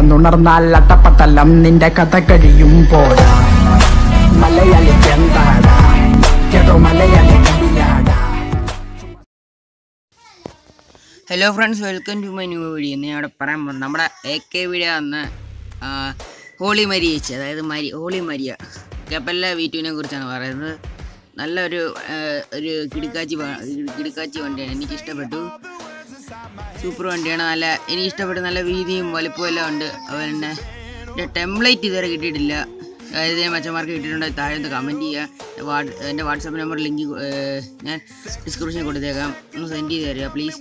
ുണർന്നാൽ അട്ടപ്പത്തല്ലം നിന്റെ കഥ കഴിയും പോടാ മലയാളി ചെന്താടാ ചെറു Malayali hello friends welcome to my new video ഞാൻ ഇവിടെ പറയാൻ പോകുന്നത് നമ്മുടെ എ കെ വീഡിയോ അന്ന് ഹോളി മരിയ ചേച്ചി അതായത് മരി ഹോളി മരിയ കേപ്പല്ല വീറ്റുവിനെ കുറിച്ചാണ് പറയുന്നത്. നല്ലൊരു ഒരു കിടുക്കാച്ചി കിടുക്കാച്ചി വണ്ടിയാണ്. എനിക്ക് ഇഷ്ടപ്പെട്ടു സൂപ്പർ വണ്ടിയാണ്. നല്ല എനിക്ക് ഇഷ്ടപ്പെട്ട നല്ല വീതിയും വലിപ്പവും എല്ലാം ഉണ്ട്. അതുപോലെ തന്നെ ടെംപ്ലേറ്റ് ഇതുവരെ കിട്ടിയിട്ടില്ല. അതായത് ഞാൻ മച്ചന്മാർക്ക് കിട്ടിയിട്ടുണ്ടോ. താഴെ ഒന്ന് കമന്റ് ചെയ്യുക. വാട്ട് എന്റെ വാട്സാപ്പ് നമ്പർ ലിങ്ക് ഞാൻ ഡിസ്ക്രിപ്ഷനിൽ കൊടുത്തേക്കാം. ഒന്ന് സെൻഡ് ചെയ്ത് തരിക പ്ലീസ്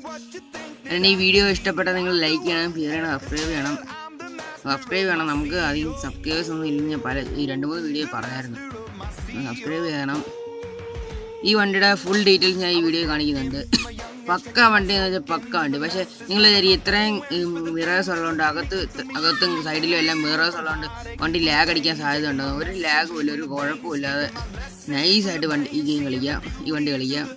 എന്റെ ഈ വീഡിയോ ഇഷ്ടപ്പെട്ടാൽ നിങ്ങൾ ലൈക്ക് ചെയ്യണം ഷെയർ ചെയ്യണം സബ്സ്ക്രൈബ് ചെയ്യണം. സബ്സ്ക്രൈബ് ചെയ്യണം. നമുക്ക് അധികം സബ്സ്ക്രൈബേഴ്സ് ഒന്നും ഇല്ലെങ്കിൽ പല ഈ രണ്ട് മൂന്ന് വീഡിയോ പറഞ്ഞായിരുന്നു സബ്സ്ക്രൈബ് ചെയ്യണം. ഈ വണ്ടിയുടെ ഫുൾ ഡീറ്റെയിൽസ് ഞാൻ ഈ വീഡിയോ കാണിക്കുന്നുണ്ട്. പക്ക വണ്ടി എന്ന് വെച്ചാൽ പക്ക വണ്ടി. പക്ഷെ നിങ്ങൾ ഇത്രയും മിറേഴ്സ് ഉള്ളതുകൊണ്ട് അകത്ത് അകത്തും സൈഡിലും എല്ലാം മിറേഴ്സ് ഉള്ളതുകൊണ്ട് വണ്ടി ലാഗ് അടിക്കാൻ സാധ്യത ഉണ്ടാകും ഒരു ലാഗും ഇല്ല ഒരു കുഴപ്പവും ഇല്ലാതെ നൈസായിട്ട് വണ്ടി ഈ ഗെയിം കളിക്കാം. ഈ വണ്ടി കളിക്കാം.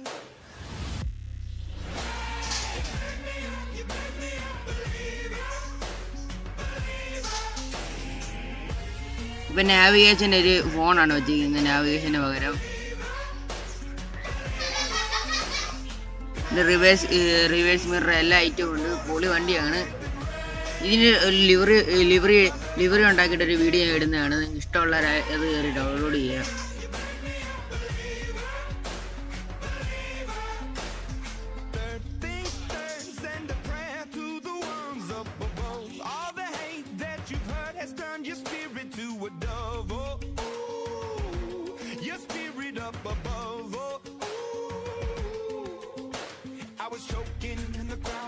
ഇപ്പം നാവിഗേഷന്റെ ഒരു ഫോണാണ് വെച്ചിരിക്കുന്നത്. നാവിഗേഷന് പകരം ഇത് റിവേഴ്സ് റിവേഴ്സ് മിറർ എല്ലാ ഐറ്റവും ഉണ്ട്. പൊളി വണ്ടിയാണ്. ഇതിന് ലിവറി ലിവറി ലിവറി ഉണ്ടാക്കിയിട്ടൊരു വീഡിയോ ഇടുന്നതാണ്. നിങ്ങൾക്ക് ഇഷ്ടമുള്ള അത് കയറി ഡൗൺലോഡ് ചെയ്യുക was choking in the crowd,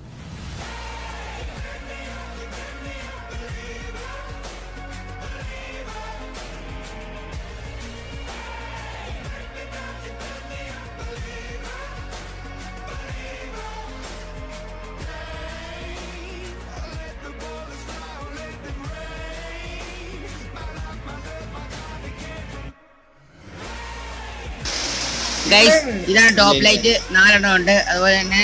Guys ഇതാണ് ടോപ്പ് ലൈറ്റ് നാലെണ്ണം ഉണ്ട്. അതുപോലെ തന്നെ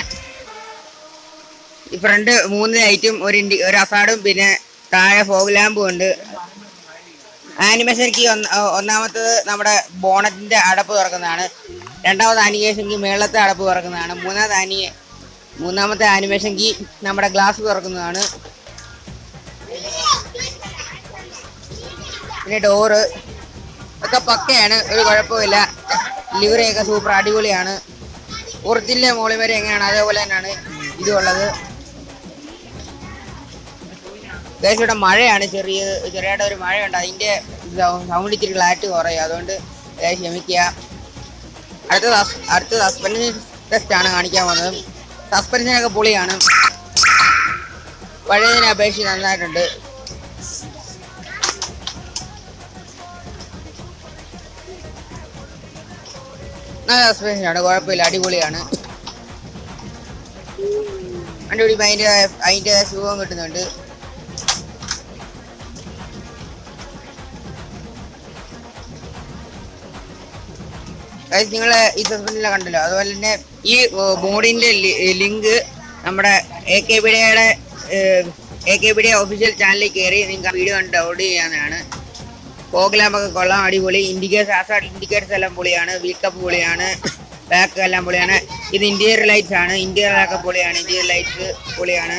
ഈ ഫ്രണ്ട് മൂന്ന് ലൈറ്റും ഒരു ഇൻഡി ഒരു അസാഡും പിന്നെ താഴെ ഫോഗ് ലാമ്പും ഉണ്ട്. ആനിമേഷൻ കീ ഒന്നാമത്തത് നമ്മുടെ ബോണറ്റിന്റെ അടപ്പ് തുറക്കുന്നതാണ്. രണ്ടാമത് ആനിമേഷൻ കീ മേളത്തെ അടപ്പ് തുറക്കുന്നതാണ്. മൂന്നാമത് ആനി മൂന്നാമത്തെ ആനിമേഷൻ കീ നമ്മുടെ ഗ്ലാസ് തുറക്കുന്നതാണ്. പിന്നെ ഡോറ് ഒക്കെ പക്കയാണ്. ഒരു കുഴപ്പമില്ല ലിവറിയൊക്കെ സൂപ്പർ അടിപൊളിയാണ്. ഒറിജിനൽ മോളി വരെ എങ്ങനെയാണ്? അതേപോലെ തന്നെയാണ് ഇതുള്ളത്. ഗൈസ് ഇവിടെ മഴയാണ്. ചെറിയ ചെറിയായിട്ട് ഒരു മഴയുണ്ട്. അതിന്റെ സൗണ്ട് ഇച്ചിരി ക്ലാറ്റ് കുറയും. അതുകൊണ്ട് ക്ഷമിക്കുക. അടുത്ത അടുത്ത സസ്പെൻഷൻ ടെസ്റ്റ് ആണ് കാണിക്കാൻ വന്നത്. സസ്പെൻഷനൊക്കെ പൊളിയാണ്. പഴയതിനെ അപേക്ഷിച്ച് നന്നായിട്ടുണ്ട്. നല്ല സസ്പെൻഷനാണ് കുഴപ്പമില്ല. അടിപൊളിയാണ്. അടിപൊളി അതിന്റെ അതിന്റെ സുഖം കിട്ടുന്നുണ്ട്. നിങ്ങൾ ഈ സസ്പെൻഷനിലെ കണ്ടല്ലോ? അതുപോലെ തന്നെ ഈ ബോർഡിന്റെ ലിങ്ക് നമ്മുടെ എ കെ ബിഡിയുടെ എ കെ ബിഡിയ ഒഫീഷ്യൽ ചാനലിൽ കയറി നിങ്ങൾക്ക് വീഡിയോ ഡൗൺലോഡ് ചെയ്യാനാണ്. ഫോഗ്ലാമ്പൊക്കെ കൊള്ളാം അടിപൊളി. ഇൻഡിക്കേറ്റർ ആസാഡ് ഇൻഡിക്കേറ്റേഴ്സ് എല്ലാം പൊളിയാണ് വീൽ കപ്പ് പൊളിയാണ് ബാക്ക് എല്ലാം പൊളിയാണ്. ഇത് ഇന്റീരിയർ ലൈറ്റ്സ് ആണ്. ഇന്റീരിയർ ഒക്കെ പൊളിയാണ് ഇന്റീരിയർ ലൈറ്റ്സ് പൊളിയാണ്.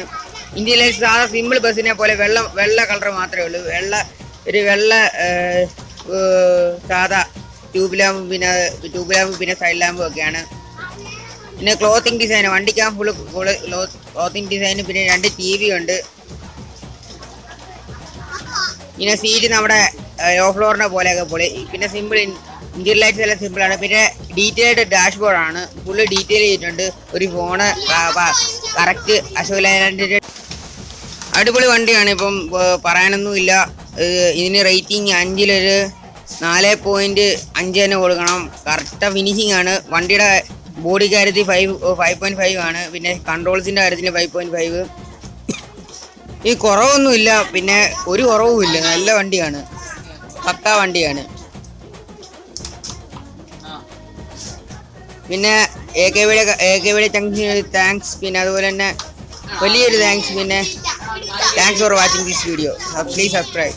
ഇന്ത്യൻ ലൈറ്റ്സ് സാധാ സിമ്പിൾ ബസ്സിനെ പോലെ വെള്ള വെള്ള കളർ മാത്രമേ ഉള്ളൂ. വെള്ള ഒരു വെള്ള സാധാ ട്യൂബ് ലാമ്പും പിന്നെ ട്യൂബ് ലാമ്പും പിന്നെ സൈഡ് ലാമ്പും ഒക്കെയാണ്. പിന്നെ ക്ലോത്തിങ് ഡിസൈൻ വണ്ടിക്കാൻ ഫുള്ള് ക്ലോത്തിങ് ഡിസൈൻ പിന്നെ രണ്ട് ടി വി ഉണ്ട്. പിന്നെ സീറ്റ് നമ്മുടെ ലോ ഫ്ലോറിനെ പോലെയൊക്കെ പൊളി. പിന്നെ സിമ്പിൾ ഇന്ത്യൻ ലൈറ്റ്സ് എല്ലാം സിമ്പിളാണ് പിന്നെ ഡീറ്റെയിൽഡ് ഡാഷ്ബോർഡ് ആണ്. ഫുള്ള് ഡീറ്റെയിൽ ചെയ്തിട്ടുണ്ട്. ഒരു ഫോണ് കറക്റ്റ് അശോക് ലൈലാൻഡിന്റെ അടിപൊളി വണ്ടിയാണ്. ഇപ്പം പറയാനൊന്നുമില്ല ഇതിന് റേറ്റിംഗ് അഞ്ചിലൊരു നാല് പോയിന്റ് അഞ്ച് തന്നെ കൊടുക്കണം. കറക്റ്റ് ഫിനിഷിംഗ് ആണ്. വണ്ടിയുടെ ബോഡി കാര്യത്തിൽ ഫൈവ് ഫൈവ് പോയിന്റ് ഫൈവ് ആണ്. പിന്നെ കൺട്രോൾസിന്റെ കാര്യത്തിൽ ഫൈവ് പോയിന്റ് ഫൈവ് ഈ കുറവൊന്നുമില്ല. പിന്നെ ഒരു കുറവുമില്ല. നല്ല വണ്ടിയാണ്. പക്കാ വണ്ടിയാണ്. പിന്നെ എ കെ വിയുടെ എ കെ വിയുടെ താങ്ക്സ് പിന്നെ അതുപോലെ തന്നെ വലിയൊരു താങ്ക്സ് പിന്നെ thanks for watching this video please subscribe